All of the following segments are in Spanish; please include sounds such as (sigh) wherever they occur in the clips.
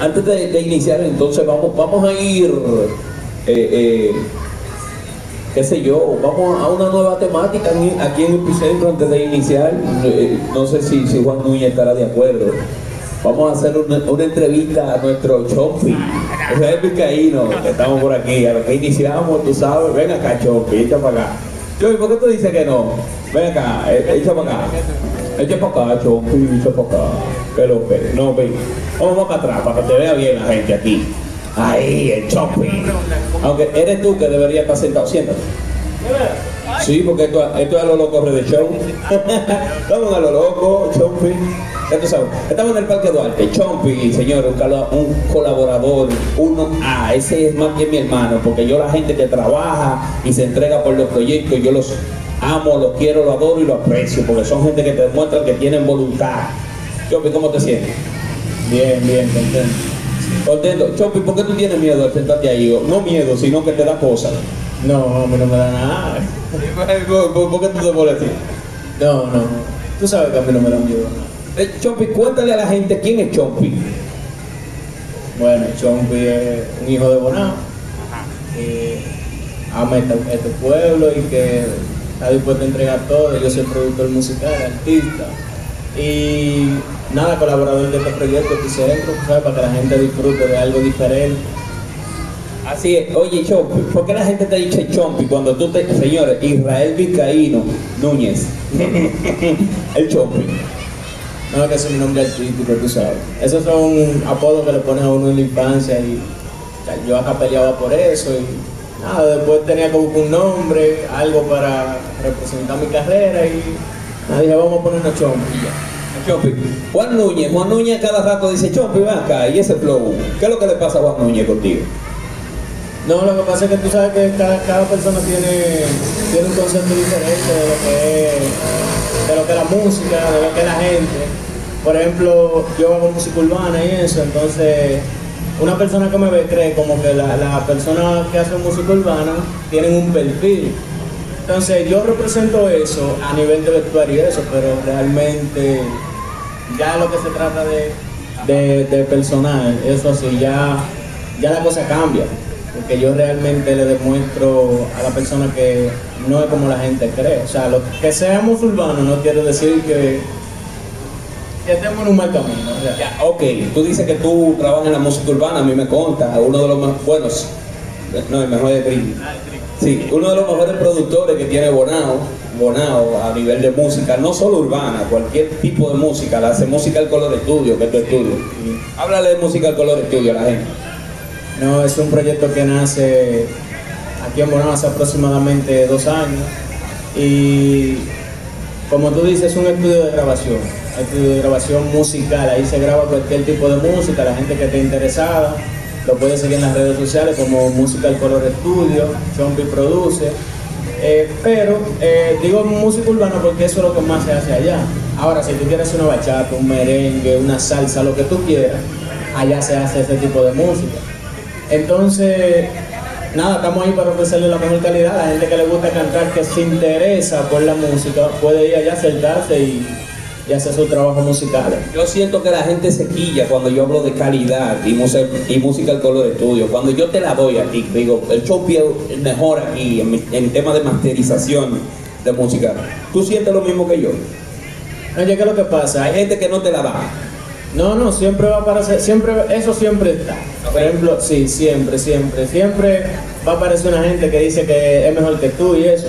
antes de, de iniciar, entonces vamos, vamos a ir, eh, eh, qué sé yo, vamos a una nueva temática aquí, en Epicentro antes de iniciar. Eh, no sé si, si Juan Núñez estará de acuerdo. Vamos a hacer una, una entrevista a nuestro Chompi, Israel Vizcaíno, que estamos por aquí. A lo que iniciamos, tú sabes, ven acá, Chompi, echa para acá. Chompi, ¿por qué tú dices que no? Ven acá, eh, echa para acá. Echa para acá, Chompi, echa para acá. Que lo que, no, ven. Vamos para atrás, para que te vea bien la gente aquí. Ahí, el Chompi. Aunque eres tú que deberías estar sentado, siéntate. Sí, porque esto, es a lo loco de show. (laughs) Estamos a lo loco, Chompi. Estamos en el Parque Duarte. Chompi, señor, un, colaborador. Uno, ah, ese es más que mi hermano, porque yo la gente que trabaja y se entrega por los proyectos, yo los amo, los quiero, los adoro y los aprecio, porque son gente que te demuestran que tienen voluntad. Chompi, ¿cómo te sientes? Bien, bien, contento. Contento. Chompi, ¿por qué tú tienes miedo al sentarte ahí? No miedo, sino que te da cosas. No, a mí no me da nada. ¿Por, por- por qué tú te pones así? No, no. Tú sabes que a mí no me da miedo nada. Eh, Chompi, cuéntale a la gente quién es Chompi. Bueno, Chompi es un hijo de Bonao. Que ama este, este pueblo y que está dispuesto a entregar todo. Yo soy productor musical, artista. Y nada, colaborador de este proyecto Epicentro, ¿sabes? Para que la gente disfrute de algo diferente. Así es. Oye, Chompi, ¿por qué la gente te dice Chompi cuando tú te... Señores, Israel Vizcaíno Núñez. (laughs) el Chompi. No, que es mi nombre artístico, tú sabes. Esos son apodos que le ponen a uno en la infancia y yo acá peleaba por eso y nada, después tenía que buscar un nombre, algo para representar mi carrera y nada, dije vamos a ponernos chompi y ya. Chompi. Juan Núñez. Juan Núñez cada rato dice Chompi, ven acá. Y ese flow. ¿Qué es lo que le pasa a Juan Núñez contigo? No, lo que pasa es que tú sabes que cada, cada persona tiene, tiene un concepto diferente de lo que es, de lo que es la música, de lo que es la gente. Por ejemplo, yo hago música urbana y eso, entonces una persona que me ve cree como que la, la persona que hace música urbana tienen un perfil. Entonces yo represento eso a nivel de vestuario y eso, pero realmente ya lo que se trata de, de, personal, eso sí, ya, ya la cosa cambia. Porque yo realmente le demuestro a la persona que no es como la gente cree. O sea, lo que seamos urbanos no quiere decir que, que estemos en un mal camino. o sea. Ya, ok, tú dices que tú trabajas en la música urbana, a mí me conta, uno de los más buenos, no, el mejor de Grilly. Sí, uno de los mejores productores que tiene Bonao, Bonao a nivel de música, no solo urbana, cualquier tipo de música, la hace música al color estudio, que es tu estudio. Háblale de música al color estudio a la gente. No, es un proyecto que nace aquí en Bonao hace aproximadamente dos años y como tú dices es un estudio de grabación, grabación musical, ahí se graba cualquier tipo de música, la gente que esté interesada lo puede seguir en las redes sociales como Música al Color Estudio, Chompi Produce, Eh, pero eh, digo música urbana porque eso es lo que más se hace allá. Ahora, si tú quieres una bachata, un merengue, una salsa, lo que tú quieras, allá se hace ese tipo de música. Entonces, nada, estamos ahí para ofrecerle la mejor calidad. La gente que le gusta cantar, que se interesa por la música, puede ir allá a sentarse y, y hacer su trabajo musical. Yo siento que la gente se quilla cuando yo hablo de calidad y, música y música al color estudio. Cuando yo te la doy aquí, digo, el Chopi es mejor aquí en, en tema de masterización de música. ¿Tú sientes lo mismo que yo? Oye, ¿qué es lo que pasa? Hay gente que no te la da. No, no, siempre va a aparecer, siempre, eso siempre está. Por ejemplo, sí, siempre, siempre, siempre va a aparecer una gente que dice que es mejor que tú y eso.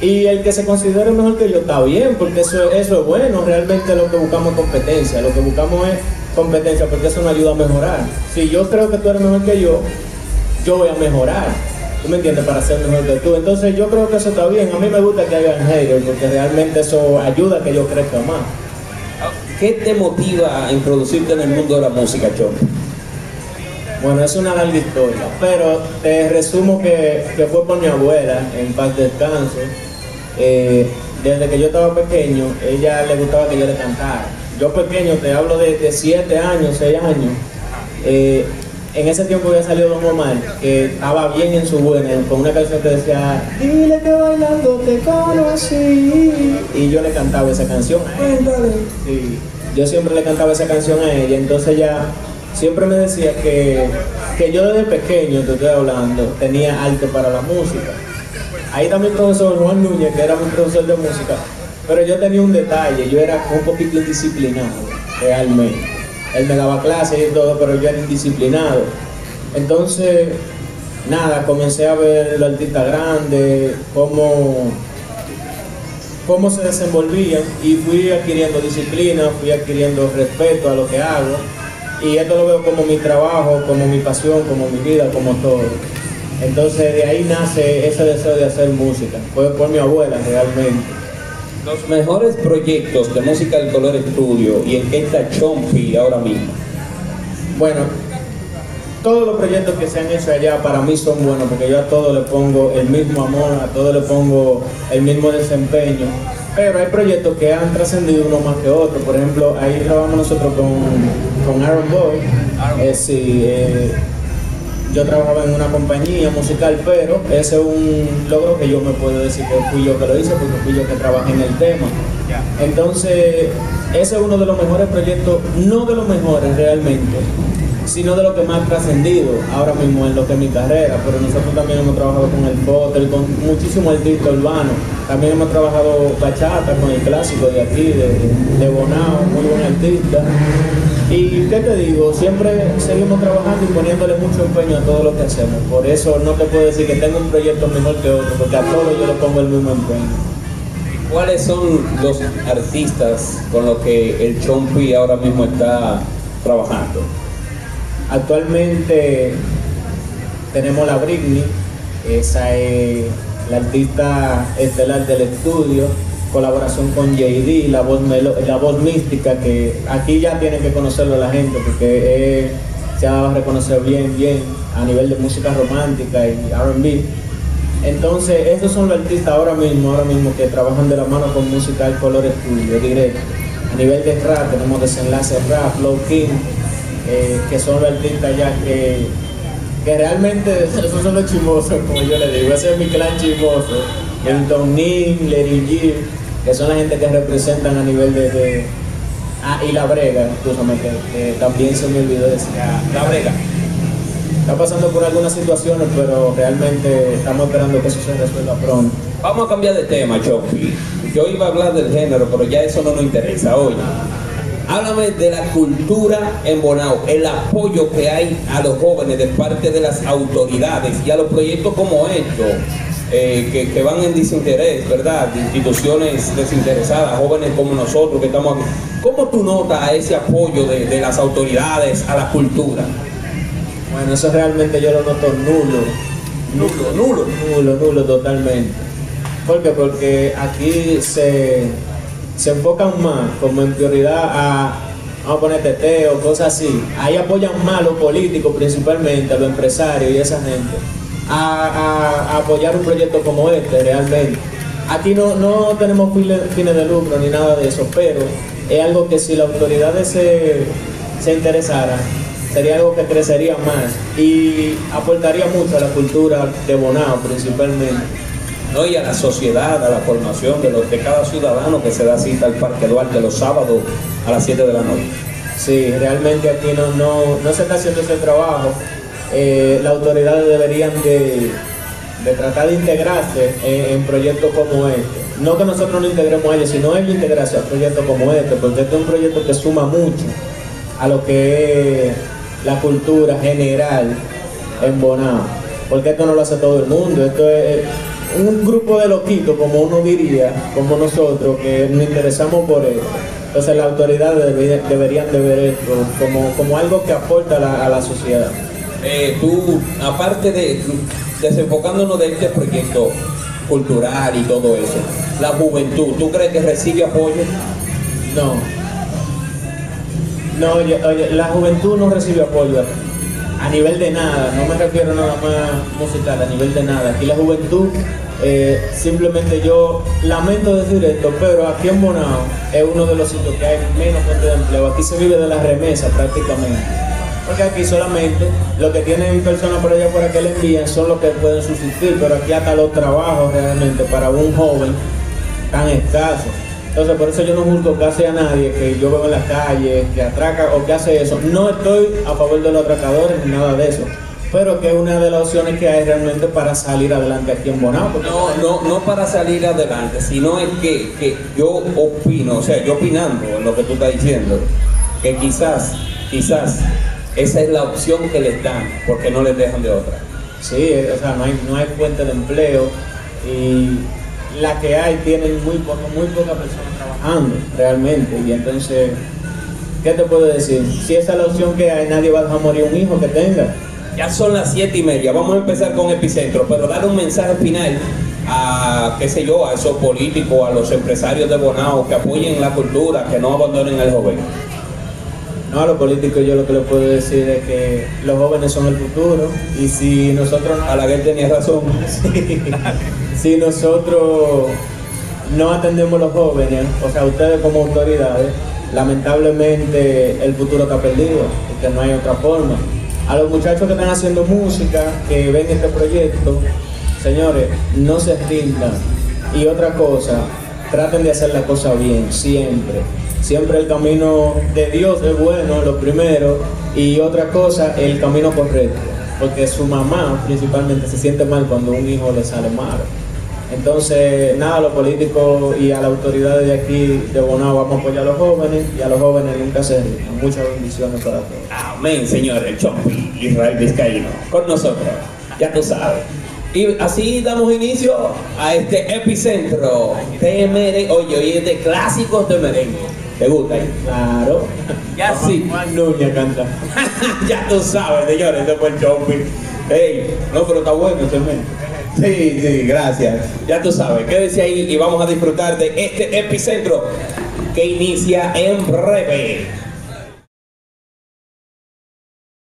Y el que se considere mejor que yo está bien, porque eso, eso es bueno, realmente lo que buscamos es competencia, lo que buscamos es competencia, porque eso nos ayuda a mejorar. Si yo creo que tú eres mejor que yo, yo voy a mejorar, ¿tú me entiendes? Para ser mejor que tú. Entonces yo creo que eso está bien, a mí me gusta que hayan haters, porque realmente eso ayuda a que yo crezca más. ¿Qué te motiva a introducirte en el mundo de la música, Chopi? Bueno, es una larga historia, pero te resumo que, que fue por mi abuela, en paz descanse. Eh, desde que yo estaba pequeño, ella le gustaba que yo le cantara. Yo pequeño, te hablo de 7 años, 6 años. eh, en ese tiempo había salido Don Omar, que estaba bien en su buena, con una canción que decía, dile que bailando te conocí. Y yo le cantaba esa canción a ella. Sí, yo siempre le cantaba esa canción a ella, entonces ya siempre me decía que, que yo desde pequeño, te estoy hablando, tenía arte para la música. Ahí está mi profesor Juan Núñez, que era mi profesor de música, pero yo tenía un detalle, yo era un poquito indisciplinado, realmente. Él me daba clases y todo, pero yo era indisciplinado. Entonces, nada, comencé a ver los artistas grandes, cómo, cómo se desenvolvían y fui adquiriendo disciplina, fui adquiriendo respeto a lo que hago y esto lo veo como mi trabajo, como mi pasión, como mi vida, como todo. Entonces de ahí nace ese deseo de hacer música, fue por mi abuela realmente. Los mejores proyectos de música del color estudio y en qué está Chompi ahora mismo. Bueno, todos los proyectos que se han hecho allá para mí son buenos porque yo a todo le pongo el mismo amor, a todo le pongo el mismo desempeño. Pero hay proyectos que han trascendido uno más que otro. Por ejemplo, ahí trabajamos nosotros con, con Aaron Boy. Eh, sí, eh, yo trabajaba en una compañía musical, pero ese es un logro que yo me puedo decir que fui yo que lo hice, porque fui yo que trabajé en el tema. Entonces, ese es uno de los mejores proyectos, no de los mejores realmente, sino de lo que más trascendido ahora mismo en lo que es mi carrera, pero nosotros también hemos trabajado con el Potter, con muchísimos artistas urbanos, también hemos trabajado bachata con el clásico de aquí, de, de Bonao, muy buen artista. Y qué te digo, siempre seguimos trabajando y poniéndole mucho empeño a todo lo que hacemos. Por eso no te puedo decir que tengo un proyecto mejor que otro, porque a todos yo le pongo el mismo empeño. ¿Cuáles son los artistas con los que el Chompi ahora mismo está trabajando? Actualmente tenemos la Britney, esa es la artista estelar del estudio, colaboración con JD, la voz, la voz mística, que aquí ya tienen que conocerlo la gente porque se va a reconocer bien, bien a nivel de música romántica y RB. Entonces, estos son los artistas ahora mismo, ahora mismo que trabajan de la mano con música del color estudio directo. A nivel de rap tenemos desenlace rap, Low King, eh, que son los artistas ya que, que realmente esos son los chimosos, como yo le digo, ese es mi clan chimoso. El Don Larry G, que son la gente que representan a nivel de... ah, y La Brega, incluso que, también se me olvidó decir. La Brega. Está pasando por algunas situaciones, pero realmente estamos esperando que eso se resuelva pronto. Vamos a cambiar de tema, Chopi. Yo iba a hablar del género, pero ya eso no nos interesa hoy. Háblame de la cultura en Bonao, el apoyo que hay a los jóvenes de parte de las autoridades y a los proyectos como estos, eh, que, van en desinterés, ¿verdad? De instituciones desinteresadas, jóvenes como nosotros que estamos aquí. ¿Cómo tú notas ese apoyo de, de las autoridades a la cultura? Bueno, eso realmente yo lo noto nulo. Nulo, nulo. Nulo, nulo totalmente. ¿Por qué? Porque aquí se se enfocan más como en prioridad a, vamos a poner teteo, cosas así. Ahí apoyan más a los políticos principalmente, a los empresarios y esa gente, a, apoyar un proyecto como este realmente. Aquí no, no tenemos fines de lucro ni nada de eso, pero es algo que si las autoridades se, se interesaran, sería algo que crecería más y aportaría mucho a la cultura de Bonao principalmente y a la sociedad, a la formación de, los, de cada ciudadano que se da cita al Parque Duarte los sábados a las 7 de la noche. Sí, realmente aquí no, no, se está haciendo ese trabajo. Eh, las autoridades deberían de, tratar de integrarse en, proyectos como este. No que nosotros no integremos a ellos, sino ellos integrarse a proyectos como este, porque este es un proyecto que suma mucho a lo que es la cultura general en Bonao. Porque esto no lo hace todo el mundo, esto es un grupo de loquitos, como uno diría, como nosotros, que nos interesamos por esto. Entonces las autoridades deberían de ver esto como, como algo que aporta a la, sociedad. Eh, tú, aparte de desenfocándonos de este proyecto cultural y todo eso, la juventud, ¿tú crees que recibe apoyo? No. No, oye, la juventud no recibe apoyo a nivel de nada, no me refiero nada más musical, a nivel de nada. Aquí la juventud eh, simplemente yo lamento decir esto, pero aquí en Bonao es uno de los sitios que hay menos fuente de empleo. Aquí se vive de la remesa prácticamente. Porque aquí solamente lo que tienen personas por allá por que le envían son los que pueden subsistir, pero aquí hasta los trabajos realmente para un joven tan escaso. Entonces por eso yo no juzgo casi a nadie que yo veo en la calle, que atraca o que hace eso. No estoy a favor de los atracadores ni nada de eso. Pero que es una de las opciones que hay realmente para salir adelante aquí en Bonao. No, no, no para salir adelante, sino es que, que yo opino, o sea, yo opinando en lo que tú estás diciendo, que quizás, quizás esa es la opción que les dan, porque no les dejan de otra. Sí, o sea, no hay, no hay fuente de empleo y la que hay tienen muy poco, muy pocas personas trabajando realmente. Y entonces, ¿qué te puedo decir? Si esa es la opción que hay, nadie va a dejar morir un hijo que tenga. Ya son las siete y media, vamos a empezar con Epicentro, pero dar un mensaje final a, qué sé yo, a esos políticos, a los empresarios de Bonao, que apoyen la cultura, que no abandonen al joven. No, a los políticos yo lo que les puedo decir es que los jóvenes son el futuro y si nosotros no A la él tenía razón. (laughs) (laughs) si nosotros no atendemos a los jóvenes, o sea, ustedes como autoridades, lamentablemente el futuro está perdido, porque no hay otra forma. A los muchachos que están haciendo música, que ven este proyecto, señores, no se rindan. Y otra cosa, traten de hacer la cosa bien, siempre. Siempre el camino de Dios es bueno, lo primero. Y otra cosa, el camino correcto. Porque su mamá principalmente se siente mal cuando un hijo le sale mal. Entonces, nada, a los políticos y a las autoridades de aquí de Bonao vamos a apoyar a los jóvenes y a los jóvenes nunca se. Muchas bendiciones para todos. Amén, Señor, el Chompi, Israel Vizcaíno, con nosotros, ya tú sabes. Y así damos inicio a este epicentro de merengue. Oye, oye, de clásicos de merengue. ¿Te gusta? eh? Claro. Ya sí. Juan Núñez canta. (laughs) ya tú sabes, señores, ese fue el Chompi. Ey, no, pero está bueno también. Sí, sí, gracias. Ya tú sabes, quédese ahí y vamos a disfrutar de este epicentro que inicia en breve.